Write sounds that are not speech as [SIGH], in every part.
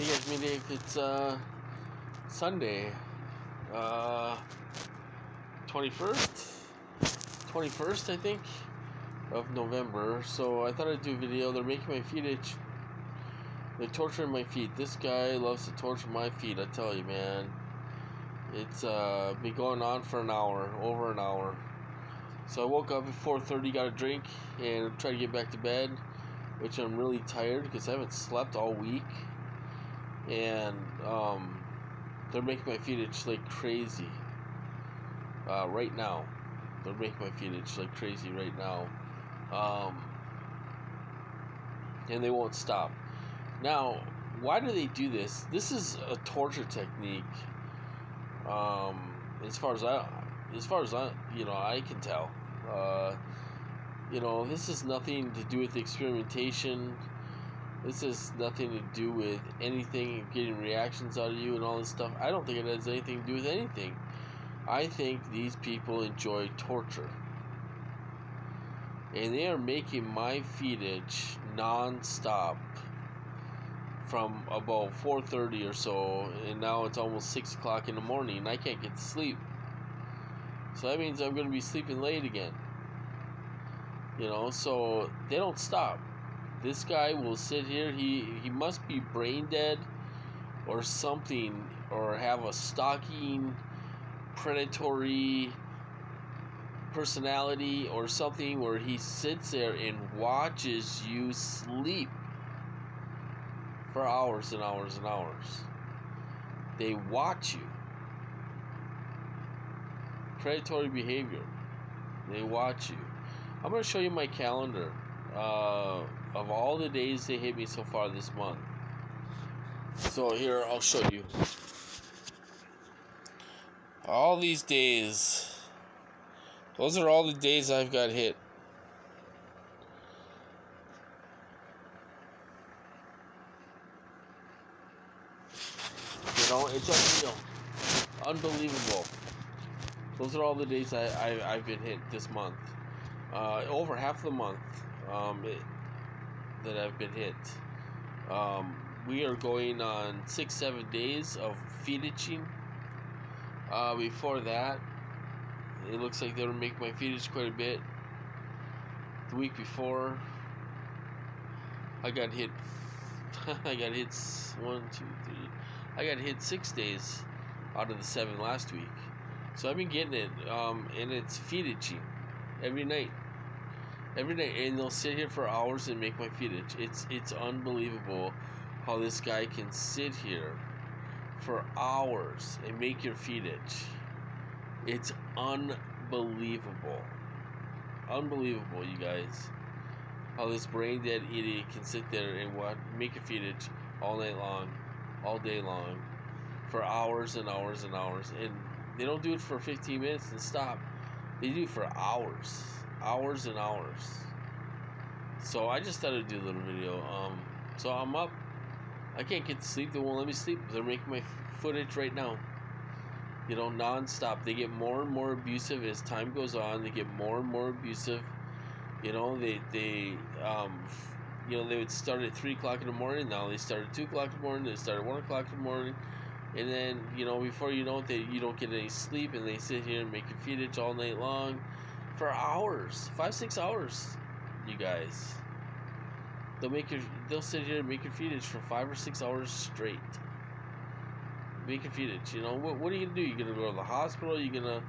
Hey guys, meeting. It's uh, Sunday, uh, 21st, 21st, I think, of November. So I thought I'd do a video. They're making my feet itch. They're torturing my feet. This guy loves to torture my feet. I tell you, man. It's uh, been going on for an hour, over an hour. So I woke up at 4:30, got a drink, and tried to get back to bed, which I'm really tired because I haven't slept all week and um, they're making my feet itch like crazy uh, right now. They're making my feet itch like crazy right now, um, and they won't stop. Now, why do they do this? This is a torture technique. Um, as far as I, as far as I, you know, I can tell. Uh, you know, this is nothing to do with the experimentation this has nothing to do with anything, getting reactions out of you and all this stuff. I don't think it has anything to do with anything. I think these people enjoy torture. And they are making my feedage non-stop from about 4.30 or so and now it's almost 6 o'clock in the morning and I can't get to sleep. So that means I'm going to be sleeping late again. You know, so they don't stop this guy will sit here. He he must be brain dead or something, or have a stalking, predatory personality or something where he sits there and watches you sleep for hours and hours and hours. They watch you. Predatory behavior. They watch you. I'm going to show you my calendar. Uh, of all the days they hit me so far this month. So here, I'll show you. All these days, those are all the days I've got hit. You know, it's unreal. Unbelievable. Those are all the days I, I, I've been hit this month. Uh, over half the month. Um, it, that I've been hit. Um, we are going on six, seven days of feet itching. Uh, before that, it looks like they were making my itch quite a bit. The week before, I got hit. [LAUGHS] I got hit one, two, three. I got hit six days out of the seven last week. So I've been getting it, um, and it's feet itching every night every day, and they'll sit here for hours and make my feet itch. It's it's unbelievable how this guy can sit here for hours and make your feet itch. It's unbelievable, unbelievable, you guys. How this brain dead idiot can sit there and what make your feet itch all night long, all day long, for hours and hours and hours, and they don't do it for 15 minutes and stop. They do it for hours hours and hours. So I just thought I'd do a little video. Um, so I'm up. I can't get to sleep. They won't let me sleep. They're making my footage right now. You know, non-stop. They get more and more abusive as time goes on. They get more and more abusive. You know, they they um, you know they would start at three o'clock in the morning. Now they start at two o'clock in the morning. They start at one o'clock in the morning. And then you know before you know it, they, you don't get any sleep, and they sit here and make your itch all night long for hours, five six hours. You guys, they'll make your they'll sit here and make your itch for five or six hours straight. Make your itch. You know what? What are you gonna do? You gonna go to the hospital? You gonna,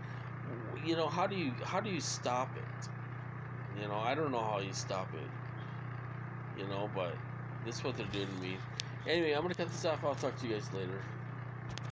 you know, how do you how do you stop it? You know, I don't know how you stop it. You know, but this is what they're doing to me. Anyway, I'm gonna cut this off. I'll talk to you guys later.